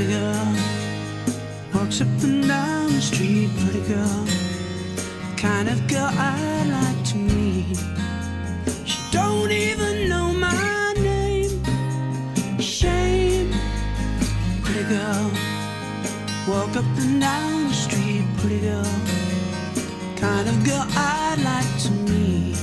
pretty girl. Walks up and down the street, pretty girl. Kind of girl I'd like to meet. She don't even know my name. Shame, pretty girl. Walk up and down the street, pretty girl. Kind of girl I'd like to meet.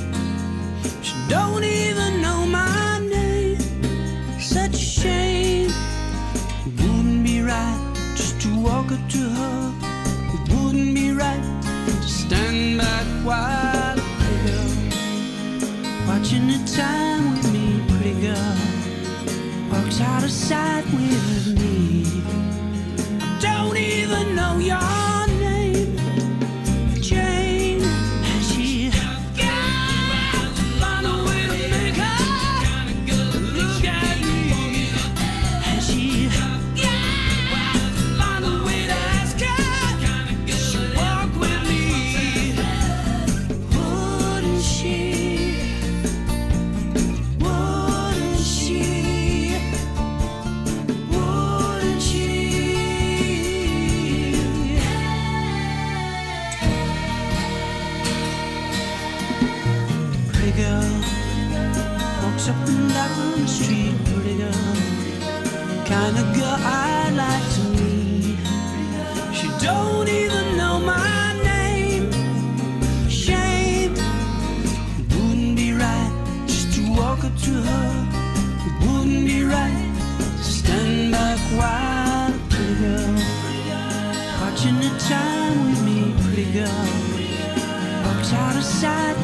Walk up to her. It wouldn't be right to stand back while girl watching the time with me, pretty girl walks out of sight with me. Pretty girl walks up and down the street. Pretty girl, kind of girl I'd like to meet. She don't even know my name. Shame. It wouldn't be right just to walk up to her. It wouldn't be right to stand back while a pretty girl watching the time with me, pretty girl walks out of sight